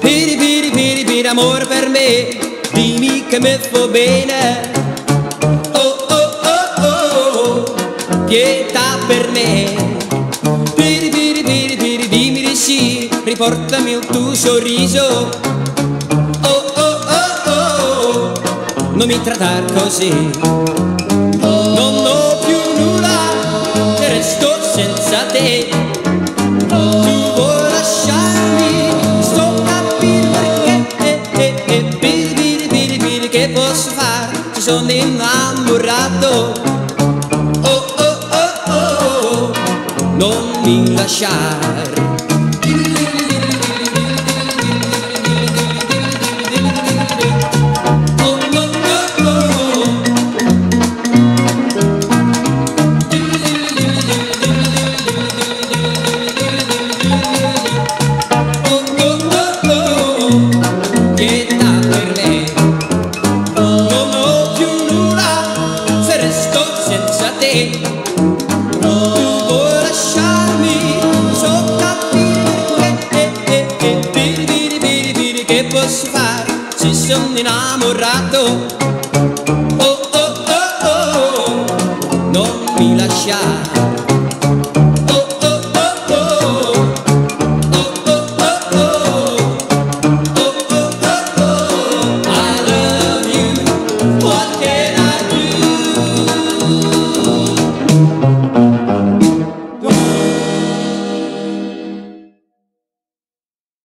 Piri piri piri piri amore per me Dimmi che mi fa bene Oh oh oh oh Pietà per me Piri piri piri piri dimmi di sì Riportami il tuo sorriso Oh oh oh oh Non mi trattare così Non ho più nulla Resto senza te sono innamorato. Oh oh oh oh Non mi lasciare posso fare? Se sono innamorato. Oh oh oh oh Non mi lasciare